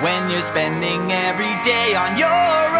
When you're spending every day on your